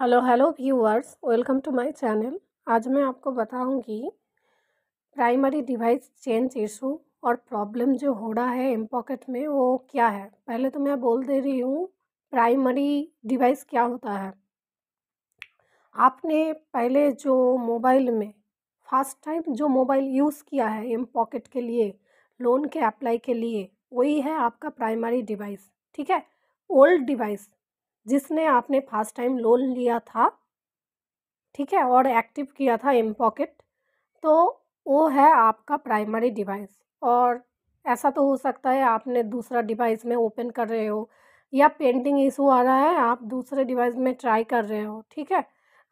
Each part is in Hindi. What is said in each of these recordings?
Hello hello viewers, welcome to my channel. आज मैं आपको बताऊँगी प्राइमरी डिवाइस चेंज इशू और प्रॉब्लम जो हो रहा है एम पॉकेट में, वो क्या है? पहले तो मैं बोल दे रही हूँ, प्राइमरी डिवाइस क्या होता है? आपने पहले जो मोबाइल में, फ़र्स्ट टाइम जो मोबाइल यूज़ किया है एम पॉकेट के लिए, लोन के अप्लाई के लिए, वही है आपका प्राइमरी डिवाइस, ठीक है? ओल्ड डिवाइस जिसने आपने फ़र्स्ट टाइम लोन लिया था, ठीक है, और एक्टिव किया था एम पॉकेट तो वो है आपका प्राइमरी डिवाइस और ऐसा तो हो सकता है आपने दूसरा डिवाइस में ओपन कर रहे हो, या पेंटिंग इशू आ रहा है, आप दूसरे डिवाइस में ट्राई कर रहे हो, ठीक है?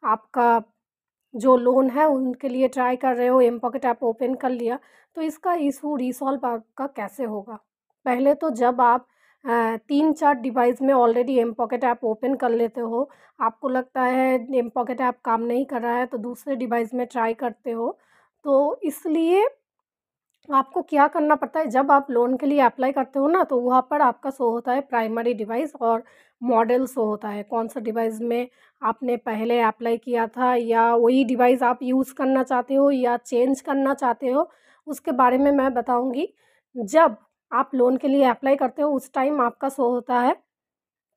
आपका जो लोन है, उनके लिए ट्राई कर रहे हो एम पॉकेट ऐप ओपन कर लिया तो इसका इशू रिसॉल्व आपका कैसे होगा? पहले तो जब आप तीन चार डिवाइस में already M pocket app open कर लेते हो। आपको लगता है एम पॉकेट ऐप काम नहीं कर रहा है तो दूसरे डिवाइस में ट्राई करते हो। तो इसलिए आपको क्या करना पड़ता है, जब आप लोन के लिए अप्लाई करते हो ना तो वहाँ पर आपका शो होता है प्राइमरी डिवाइस और मॉडल शो होता है। कौन सा डिवाइस में आपने पहले अप्लाई किया था या वही डिवाइस आप यूज़ करना चाहते हो या चेंज करना चाहते हो, उसके बारे में मैं बताऊँगी। जब आप लोन के लिए अप्लाई करते हो, उस टाइम आपका शो होता है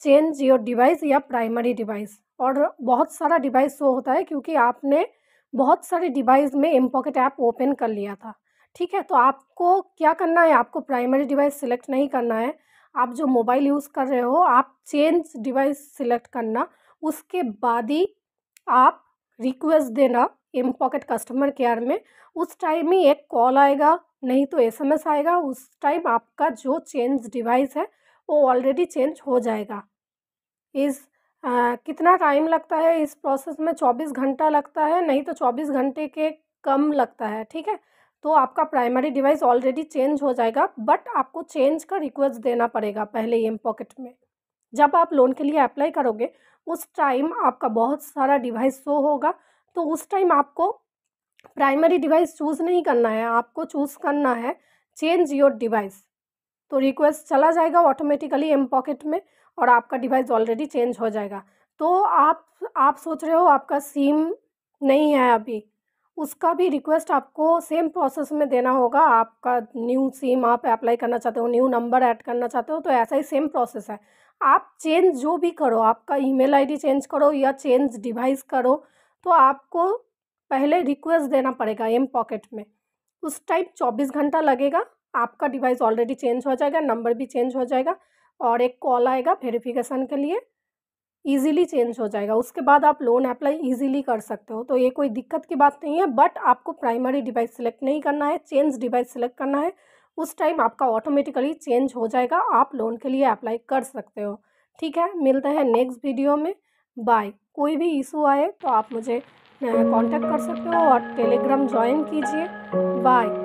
चेंज योर डिवाइस या प्राइमरी डिवाइस। और बहुत सारा डिवाइस शो होता है क्योंकि आपने बहुत सारे डिवाइस में एम पॉकेट ऐप ओपन कर लिया था। ठीक है तो आपको क्या करना है? आपको प्राइमरी डिवाइस सिलेक्ट नहीं करना है। आप जो मोबाइल यूज़ कर रहे हो, आप चेंज डिवाइस सिलेक्ट करना, उसके बाद ही आप रिक्वेस्ट देना एम पॉकेट कस्टमर केयर में। उस टाइम ही एक कॉल आएगा नहीं तो एसएमएस आएगा उस टाइम आपका जो चेंज डिवाइस है वो ऑलरेडी चेंज हो जाएगा। इस आ, कितना टाइम लगता है इस प्रोसेस में? चौबीस घंटा लगता है नहीं तो चौबीस घंटे के कम लगता है ठीक है? तो आपका प्राइमरी डिवाइस ऑलरेडी चेंज हो जाएगा बट आपको चेंज का रिक्वेस्ट देना पड़ेगा पहले एम पॉकेट में। जब आप लोन के लिए अप्लाई करोगे उस टाइम आपका बहुत सारा डिवाइस शो होगा तो उस टाइम आपको प्राइमरी डिवाइस चूज़ नहीं करना है, आपको चूज़ करना है चेंज योर डिवाइस। तो रिक्वेस्ट चला जाएगा ऑटोमेटिकली एम पॉकेट में और आपका डिवाइस ऑलरेडी चेंज हो जाएगा। तो आप आप सोच रहे हो आपका सिम नहीं है अभी, उसका भी रिक्वेस्ट आपको सेम प्रोसेस में देना होगा। आपका न्यू सिम आप अप्लाई करना चाहते हो, न्यू नंबर ऐड करना चाहते हो तो ऐसा ही सेम प्रोसेस है। आप चेंज जो भी करो, आपका ईमेल आईडी चेंज करो या चेंज डिवाइस करो तो आपको पहले रिक्वेस्ट देना पड़ेगा एम पॉकेट में। उस टाइम चौबीस घंटा लगेगा, आपका डिवाइस ऑलरेडी चेंज हो जाएगा नंबर भी चेंज हो जाएगा और एक कॉल आएगा वेरिफिकेशन के लिए ईज़िली चेंज हो जाएगा। उसके बाद आप लोन अप्लाई ईज़िली कर सकते हो तो ये कोई दिक्कत की बात नहीं है बट आपको प्राइमरी डिवाइस सेलेक्ट नहीं करना है चेंज डिवाइस सेलेक्ट करना है, उस टाइम आपका ऑटोमेटिकली चेंज हो जाएगा, आप लोन के लिए अप्लाई कर सकते हो। ठीक है, मिलते हैं नेक्स्ट वीडियो में बाय कोई भी इशू आए तो आप मुझे कांटेक्ट कर सकते हो और टेलीग्राम ज्वाइन कीजिए। बाय